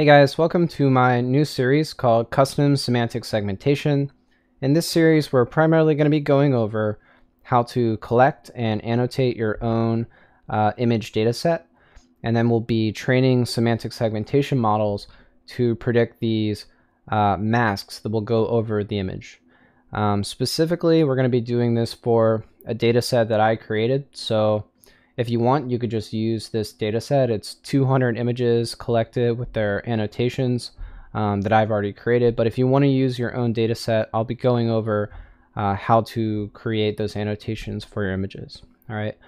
Hey guys, welcome to my new series called Custom Semantic Segmentation. In this series, we're primarily going to be going over how to collect and annotate your own uh, image dataset, and then we'll be training semantic segmentation models to predict these uh, masks that will go over the image. Um, specifically, we're going to be doing this for a dataset that I created. So if you want, you could just use this data set. It's 200 images collected with their annotations um, that I've already created. But if you want to use your own data set, I'll be going over uh, how to create those annotations for your images. All right.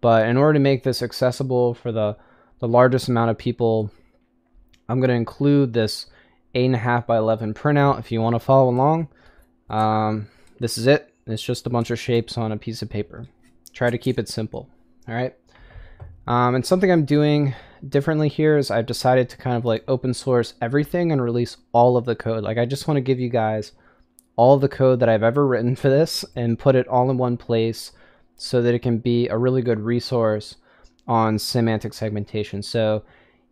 But in order to make this accessible for the, the largest amount of people, I'm going to include this 8.5 by 11 printout if you want to follow along. Um, this is it. It's just a bunch of shapes on a piece of paper. Try to keep it simple. All right. Um, and something I'm doing differently here is I've decided to kind of like open source everything and release all of the code. Like I just want to give you guys all the code that I've ever written for this and put it all in one place so that it can be a really good resource on semantic segmentation. So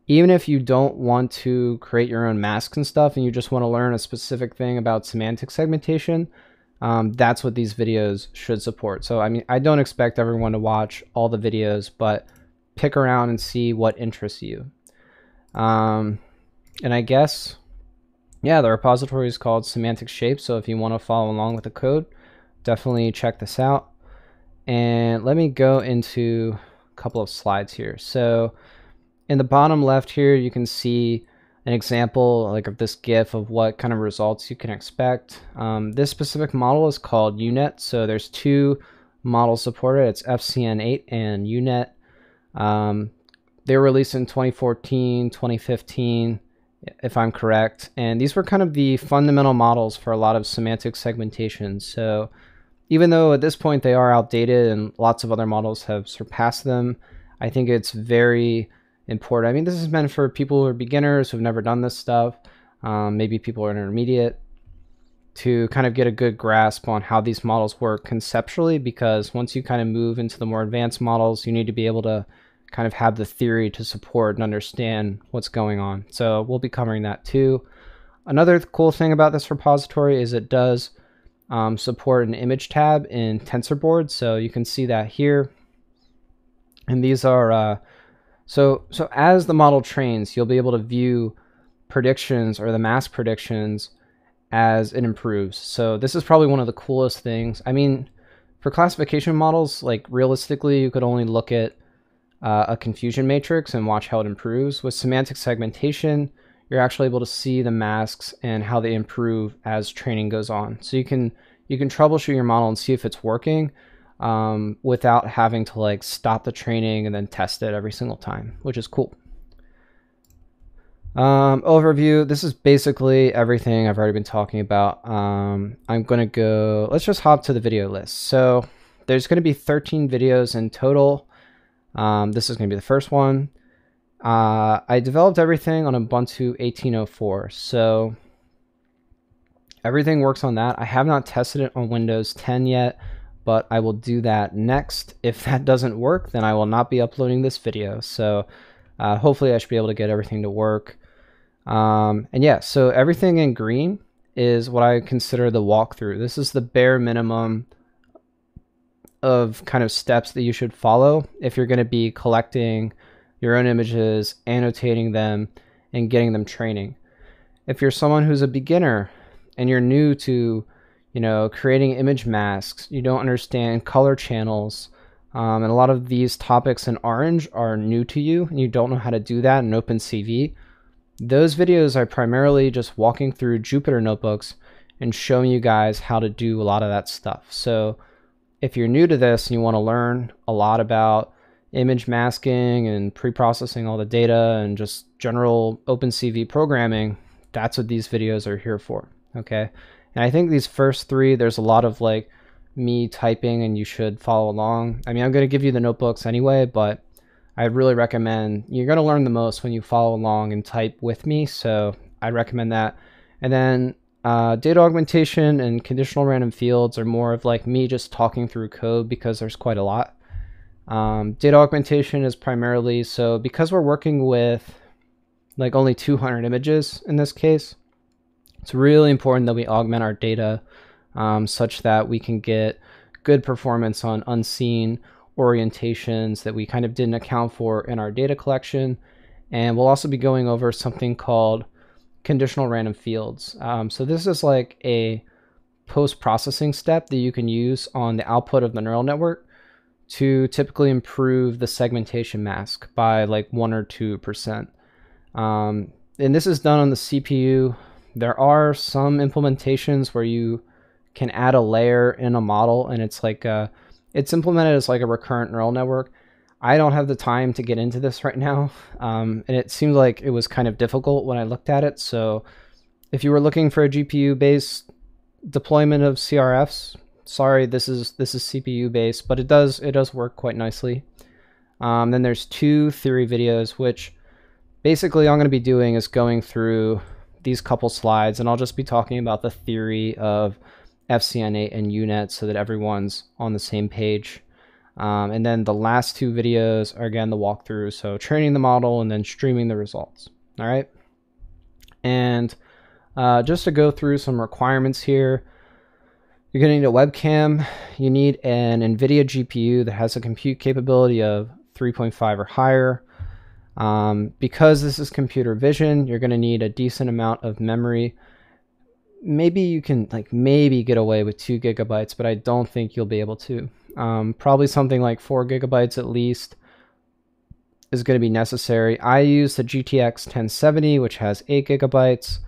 even if you don't want to create your own masks and stuff and you just want to learn a specific thing about semantic segmentation, um, that's what these videos should support. So I mean, I don't expect everyone to watch all the videos, but pick around and see what interests you. Um, and I guess, yeah, the repository is called Semantic Shapes. So if you want to follow along with the code, definitely check this out. And let me go into a couple of slides here. So in the bottom left here, you can see an example like of this GIF of what kind of results you can expect. Um, this specific model is called UNet. So there's two models supported. It's FCN8 and UNet. Um, they were released in 2014, 2015, if I'm correct. And these were kind of the fundamental models for a lot of semantic segmentation. So even though at this point they are outdated and lots of other models have surpassed them, I think it's very important. I mean, this is meant for people who are beginners who've never done this stuff. Um, maybe people are intermediate to kind of get a good grasp on how these models work conceptually because once you kind of move into the more advanced models, you need to be able to kind of have the theory to support and understand what's going on. So we'll be covering that too. Another cool thing about this repository is it does um, support an image tab in TensorBoard. So you can see that here. And these are, uh, so, so as the model trains, you'll be able to view predictions or the mask predictions as it improves. So this is probably one of the coolest things. I mean, for classification models, like realistically, you could only look at uh, a confusion matrix and watch how it improves. With semantic segmentation, you're actually able to see the masks and how they improve as training goes on. So you can you can troubleshoot your model and see if it's working um, without having to like stop the training and then test it every single time, which is cool. Um, overview, this is basically everything I've already been talking about. Um, I'm going to go, let's just hop to the video list. So there's going to be 13 videos in total. Um, this is going to be the first one. Uh, I developed everything on Ubuntu 18.04, so everything works on that. I have not tested it on Windows 10 yet, but I will do that next. If that doesn't work, then I will not be uploading this video. So uh, hopefully I should be able to get everything to work. Um, and yeah, so everything in green is what I consider the walkthrough. This is the bare minimum of kind of steps that you should follow if you're going to be collecting your own images, annotating them, and getting them training. If you're someone who's a beginner and you're new to, you know, creating image masks, you don't understand color channels, um, and a lot of these topics in orange are new to you, and you don't know how to do that in OpenCV, those videos are primarily just walking through Jupyter notebooks and showing you guys how to do a lot of that stuff. So if you're new to this and you want to learn a lot about image masking and pre-processing all the data and just general OpenCV programming, that's what these videos are here for. Okay. And I think these first three, there's a lot of like me typing and you should follow along. I mean, I'm going to give you the notebooks anyway, but I really recommend you're going to learn the most when you follow along and type with me. So I recommend that. And then uh, data augmentation and conditional random fields are more of like me just talking through code because there's quite a lot. Um, data augmentation is primarily so because we're working with like only 200 images in this case. It's really important that we augment our data um, such that we can get good performance on unseen orientations that we kind of didn't account for in our data collection. And we'll also be going over something called conditional random fields. Um, so this is like a post-processing step that you can use on the output of the neural network to typically improve the segmentation mask by like one or two percent. Um, and this is done on the CPU. There are some implementations where you can add a layer in a model and it's like a, it's implemented as like a recurrent neural network. I don't have the time to get into this right now. Um, and it seemed like it was kind of difficult when I looked at it. So if you were looking for a GPU based deployment of CRFs, sorry, this is this is CPU based, but it does it does work quite nicely. Um, then there's two theory videos, which basically all I'm going to be doing is going through these couple slides, and I'll just be talking about the theory of FCN8 and UNet so that everyone's on the same page. Um, and then the last two videos are again the walkthrough, so training the model and then streaming the results. All right. And uh, just to go through some requirements here, you're going to need a webcam. You need an NVIDIA GPU that has a compute capability of 3.5 or higher. Um, because this is computer vision, you're going to need a decent amount of memory. Maybe you can like maybe get away with two gigabytes, but I don't think you'll be able to. Um, probably something like four gigabytes at least is going to be necessary. I use the GTX 1070, which has eight gigabytes.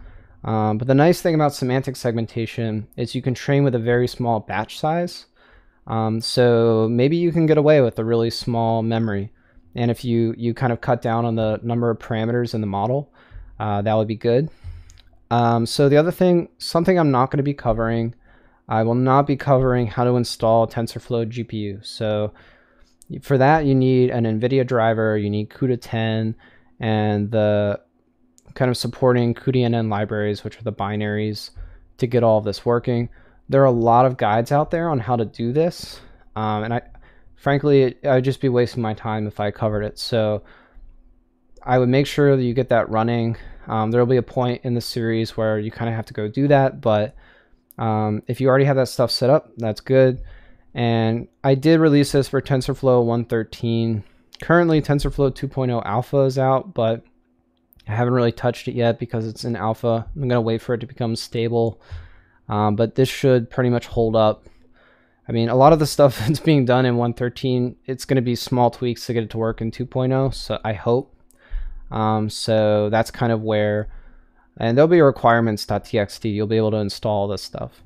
Um, but the nice thing about semantic segmentation is you can train with a very small batch size. Um, so maybe you can get away with a really small memory. And if you, you kind of cut down on the number of parameters in the model, uh, that would be good. Um, so the other thing, something I'm not going to be covering, I will not be covering how to install TensorFlow GPU. So for that, you need an NVIDIA driver, you need CUDA 10, and the kind of supporting cuDNN libraries, which are the binaries, to get all of this working. There are a lot of guides out there on how to do this, um, and I, frankly, I would just be wasting my time if I covered it. So I would make sure that you get that running. Um, there will be a point in the series where you kind of have to go do that, but um, if you already have that stuff set up, that's good. And I did release this for TensorFlow 113. Currently, TensorFlow 2.0 alpha is out, but I haven't really touched it yet because it's in alpha. I'm going to wait for it to become stable. Um, but this should pretty much hold up. I mean, a lot of the stuff that's being done in 1.13, it's going to be small tweaks to get it to work in 2.0. So I hope. Um, so that's kind of where, and there'll be requirements.txt. You'll be able to install this stuff.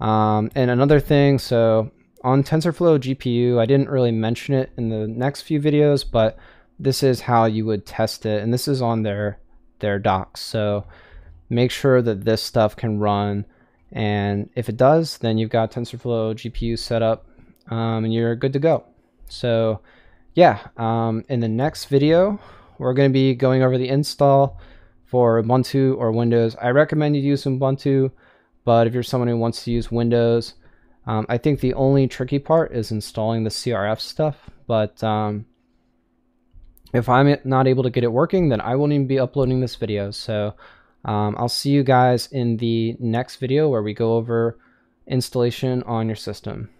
Um, and another thing, so on TensorFlow GPU, I didn't really mention it in the next few videos, but this is how you would test it and this is on their their docs so make sure that this stuff can run and if it does then you've got TensorFlow GPU set up um, and you're good to go so yeah um, in the next video we're going to be going over the install for Ubuntu or Windows I recommend you use Ubuntu but if you're someone who wants to use Windows um, I think the only tricky part is installing the CRF stuff but um, if I'm not able to get it working, then I won't even be uploading this video. So um, I'll see you guys in the next video where we go over installation on your system.